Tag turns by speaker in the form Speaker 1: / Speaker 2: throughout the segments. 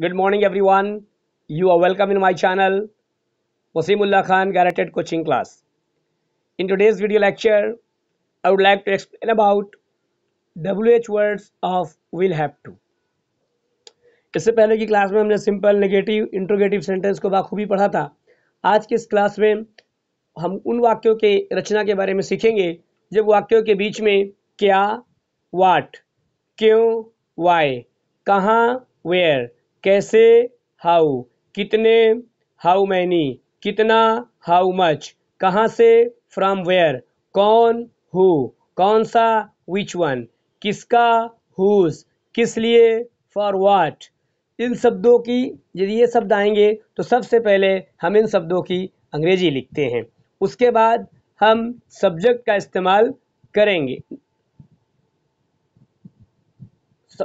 Speaker 1: Good morning everyone you are welcome in my channel Wasimullah Khan guaranteed coaching class in today's video lecture I would like to explain about W H words of will have to इससे पहले की class में हमने simple negative interrogative sentence को बाखूबी पढ़ा था, आज के इस क्लास में हम उन वाक्यों के रचना के बारे में सीखेंगे, जब वाक्यों के बीच में क्या वाट क्यों वाई कहाँ वेयर कैसे, हाउ, कितने, हाउ मैनी, कितना, हाउ मच, कहाँ से, फ्रॉम वेयर, कौन, हु, कौन सा, विच वन, किसका, हुज, किस लिए, फॉर वाट इन शब्दों की यदि ये शब्द आएँगे तो सबसे पहले हम इन शब्दों की अंग्रेज़ी लिखते हैं। उसके बाद हम सब्जेक्ट का इस्तेमाल करेंगे।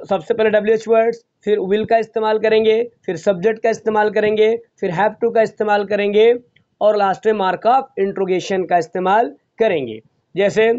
Speaker 1: सबसे पहले डब्ल्यू एच वर्ड्स फिर विल का इस्तेमाल करेंगे, फिर सब्जेक्ट का इस्तेमाल करेंगे, फिर हैव टू का इस्तेमाल करेंगे और लास्ट में मार्क ऑफ़ इंट्रोगेशन का इस्तेमाल करेंगे। जैसे,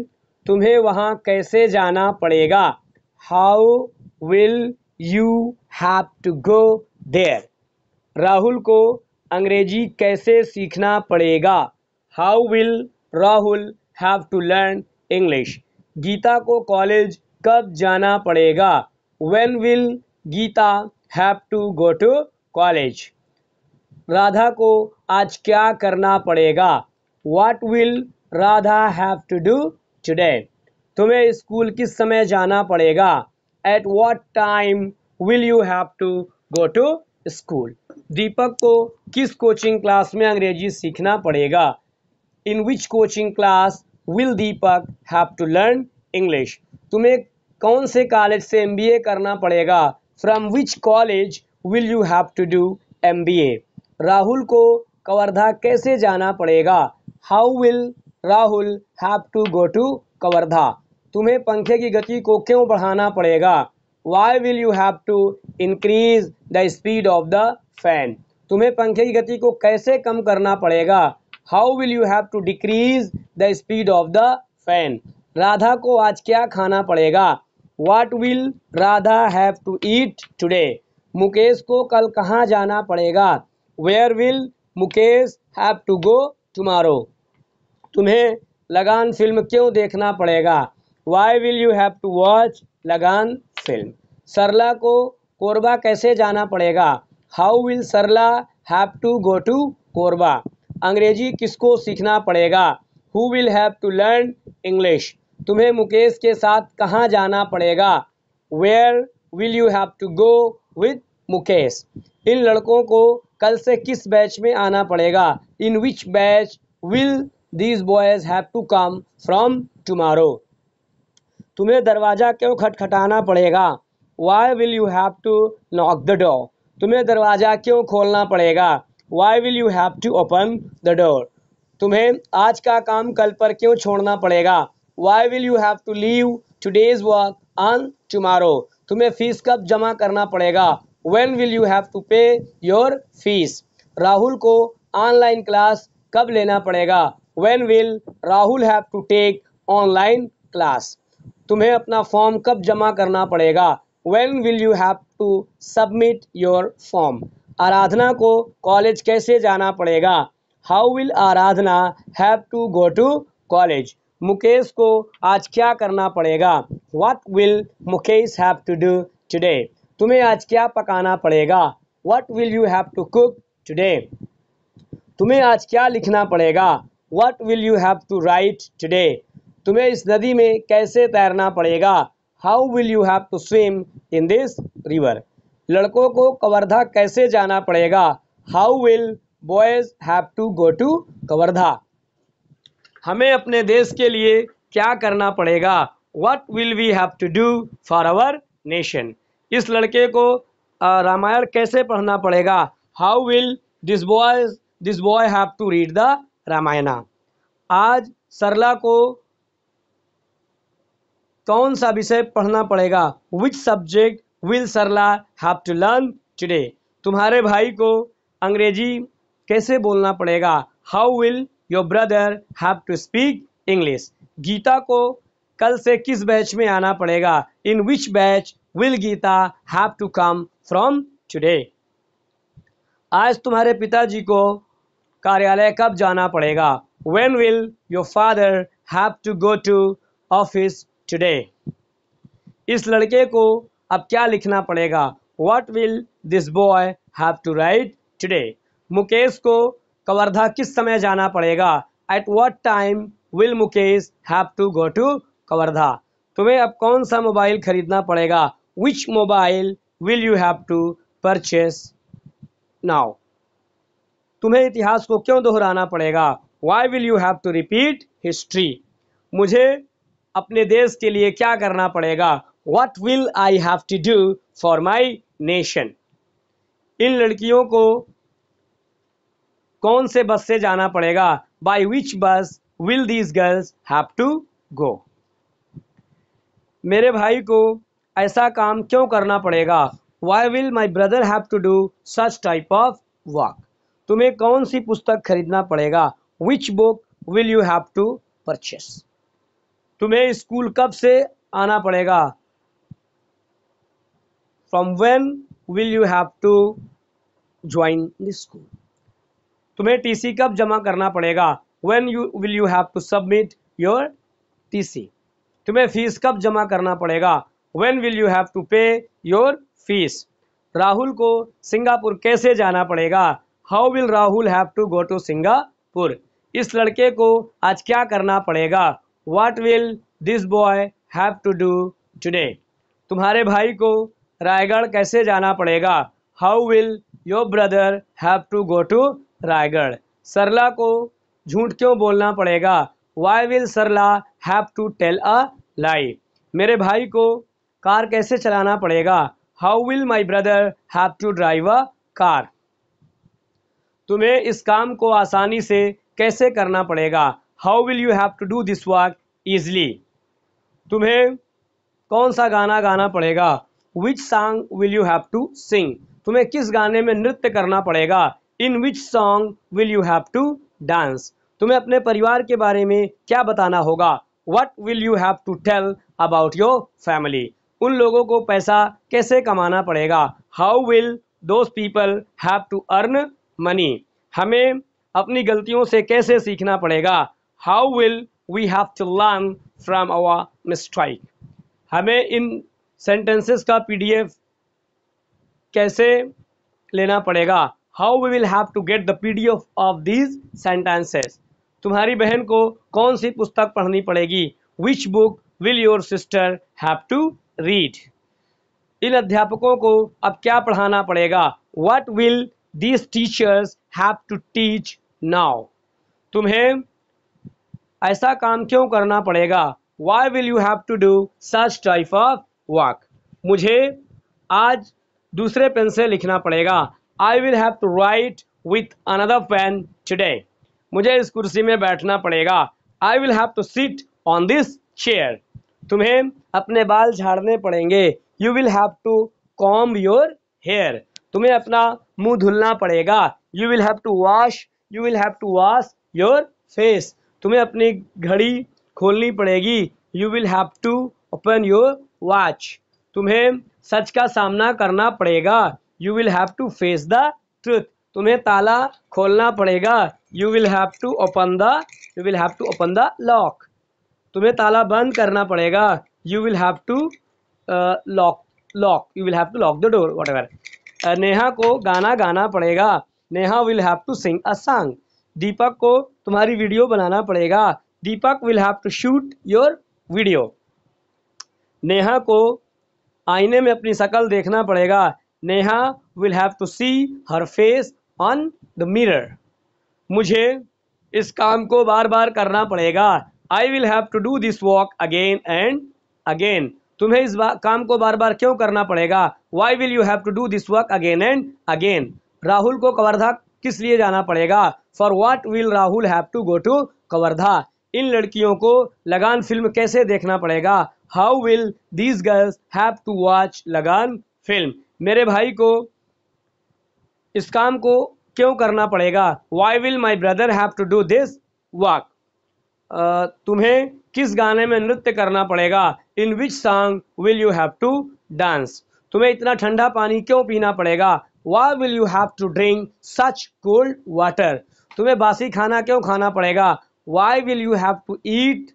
Speaker 1: तुम्हें वहाँ कैसे जाना पड़ेगा? How will you have to go there Rahul को अंग्रेज़ी कैसे सीखना पड़ेगा? How will Rahul have to learn English Geeta को कॉलेज कब जाना पड़ेगा? When will Geeta have to go to college Radha को आज क्या करना पड़ेगा? What will Radha have to do today तुम्हें स्कूल किस समय जाना पड़ेगा? At what time will you have to go to school Deepak को किस कोचिंग क्लास में अंग्रेज़ी सीखना पड़ेगा? In which coaching class will Deepak have to learn English तुम्हें कौन से कॉलेज से MBA करना पड़ेगा? From which college will you have to do M Rahul को कवर्धा कैसे जाना पड़ेगा? How will Rahul have to go to Kawardha? तुम्हें पंखे की गति को क्यों बढ़ाना पड़ेगा? Why will you have to increase the speed of the fan तुम्हें पंखे की गति को कैसे कम करना पड़ेगा? How will you have to decrease the speed of the fan Radha को आज क्या खाना पड़ेगा? What will Radha have to eat today Mukesh को कल कहाँ जाना पड़ेगा? Where will Mukesh have to go tomorrow तुम्हें लगान फ़िल्म क्यों देखना पड़ेगा? Why will you have to watch Lagaan film? Sarla को कोरबा कैसे जाना पड़ेगा? How will Sarla have to go to Korba? अंग्रेज़ी किसको सीखना पड़ेगा? Who will have to learn English तुम्हें मुकेश के साथ कहाँ जाना पड़ेगा? Where will you have to go with Mukesh? इन लड़कों को कल से किस बैच में आना पड़ेगा? In which batch will these boys have to come from tomorrow तुम्हें दरवाज़ा क्यों खटखटाना पड़ेगा? Why will you have to knock the door तुम्हें दरवाज़ा क्यों खोलना पड़ेगा? Why will you have to open the door तुम्हें आज का काम कल पर क्यों छोड़ना पड़ेगा? Why will you have to leave today's work on tomorrow तुम्हें फ़ीस कब जमा करना पड़ेगा? When will you have to pay your fees Rahul को ऑनलाइन क्लास कब लेना पड़ेगा? When will Rahul have to take online class तुम्हें अपना फॉर्म कब जमा करना पड़ेगा? When will you have to submit your form Aradhana को कॉलेज कैसे जाना पड़ेगा? How will Aradhana have to go to college Mukesh को आज क्या करना पड़ेगा? What will Mukesh have to do today तुम्हें आज क्या पकाना पड़ेगा? What will you have to cook today तुम्हें आज क्या लिखना पड़ेगा? What will you have to write today तुम्हें इस नदी में कैसे तैरना पड़ेगा? How will you have to swim in this river लड़कों को कवर्धा कैसे जाना पड़ेगा? How will boys have to go to Kawardha? हमें अपने देश के लिए क्या करना पड़ेगा? What will we have to do for our nation इस लड़के को रामायण कैसे पढ़ना पड़ेगा? How will this boys this boy have to read the Ramayana? आज सरला को कौन सा विषय पढ़ना पड़ेगा? Which subject will Sarla have to learn today तुम्हारे भाई को अंग्रेज़ी कैसे बोलना पड़ेगा? How will your brother have to speak English Geeta को कल से किस बैच में आना पड़ेगा? In which batch will Geeta have to come from today आज तुम्हारे पिताजी को कार्यालय कब जाना पड़ेगा? When will your father have to go to office today इस लड़के को अब क्या लिखना पड़ेगा? What will this boy have to write today Mukesh को कवर्धा किस समय जाना पड़ेगा? At what time will Mukesh have to go to Kawardha? तुम्हें अब कौन सा मोबाइल खरीदना पड़ेगा? Which mobile will you have to purchase now तुम्हें इतिहास को क्यों दोहराना पड़ेगा? Why will you have to repeat history मुझे अपने देश के लिए क्या करना पड़ेगा? What will I have to do for my nation इन लड़कियों को कौन से बस से जाना पड़ेगा? By which bus will these girls have to go मेरे भाई को ऐसा काम क्यों करना पड़ेगा? Why will my brother have to do such type of work तुम्हें कौन सी पुस्तक खरीदना पड़ेगा? Which book will you have to purchase तुम्हें स्कूल कब से आना पड़ेगा? From when will you have to join the school तुम्हें टीसी कब जमा करना पड़ेगा? When you will you have to submit your TC तुम्हें फ़ीस कब जमा करना पड़ेगा? When will you have to pay your fees Rahul को सिंगापुर कैसे जाना पड़ेगा? How will Rahul have to go to Singapore? इस लड़के को आज क्या करना पड़ेगा? What will this boy have to do today तुम्हारे भाई को रायगढ़ कैसे जाना पड़ेगा? How will your brother have to go to Raigarh. Sarla को झूठ क्यों बोलना पड़ेगा? Why will Sarla have to tell a lie मेरे भाई को कार कैसे चलाना पड़ेगा? How will my brother have to drive a car तुम्हें इस काम को आसानी से कैसे करना पड़ेगा? How will you have to do this work easily तुम्हें कौन सा गाना गाना पड़ेगा? Which song will you have to sing तुम्हें किस गाने में नृत्य करना पड़ेगा? In which song will you have to dance तुम्हें अपने परिवार के बारे में क्या बताना होगा? What will you have to tell about your family उन लोगों को पैसा कैसे कमाना पड़ेगा? How will those people have to earn money हमें अपनी गलतियों से कैसे सीखना पड़ेगा? How will we have to learn from our mistake हमें इन सेंटेंसेस का पीडीएफ कैसे लेना पड़ेगा? How we will have to get the P D F of these sentences तुम्हारी बहन को कौन सी पुस्तक पढ़नी पड़ेगी? Which book will your sister have to read इन अध्यापकों को अब क्या पढ़ाना पड़ेगा? What will these teachers have to teach now तुम्हें ऐसा काम क्यों करना पड़ेगा? Why will you have to do such type of work मुझे आज दूसरे पेन से लिखना पड़ेगा। I will have to write with another pen today मुझे इस कुर्सी में बैठना पड़ेगा। I will have to sit on this chair तुम्हें अपने बाल झाड़ने पड़ेंगे। You will have to comb your hair तुम्हें अपना मुँह धुलना पड़ेगा। You will have to wash you will have to wash your face तुम्हें अपनी घड़ी खोलनी पड़ेगी। You will have to open your watch तुम्हें सच का सामना करना पड़ेगा। You will have to face the truth तुम्हें ताला खोलना पड़ेगा. You will have to open the you will have to open the lock तुम्हें ताला बंद करना पड़ेगा. You will have to lock lock you will have to lock the door whatever Neha को गाना गाना पड़ेगा. Neha will have to sing a song Deepak को तुम्हारी वीडियो बनाना पड़ेगा. Deepak will have to shoot your video Neha को आईने में अपनी शक्ल देखना पड़ेगा. Neha will have to see her face on the mirror मुझे इस काम को बार बार करना पड़ेगा। I will have to do this walk again and again तुम्हें इस काम को बार बार क्यों करना पड़ेगा? Why will you have to do this work again and again Rahul को कवर्धा किस लिए जाना पड़ेगा? For what will Rahul have to go to Kawardha? इन लड़कियों को लगान फ़िल्म कैसे देखना पड़ेगा? How will these girls have to watch Lagaan film? मेरे भाई को इस काम को क्यों करना पड़ेगा? Why will my brother have to do this work तुम्हें किस गाने में नृत्य करना पड़ेगा? In which song will you have to dance तुम्हें इतना ठंडा पानी क्यों पीना पड़ेगा? Why will you have to drink such cold water तुम्हें बासी खाना क्यों खाना पड़ेगा? Why will you have to eat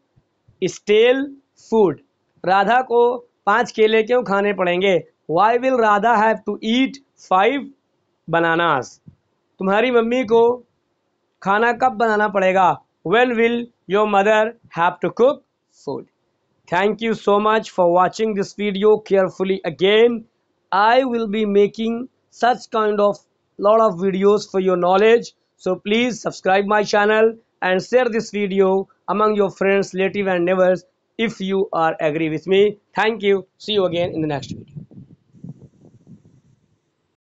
Speaker 1: stale food Radha को पाँच केले क्यों खाने पड़ेंगे? why will Radha have to eat five bananas तुम्हारी मम्मी को खाना कब बनाना पड़ेगा when will your mother have to cook food thank you so much for watching this video carefully again I will be making such kind of lot of videos for your knowledge so please subscribe my channel and share this video among your friends relative and neighbors if you are agree with me thank you see you again in the next video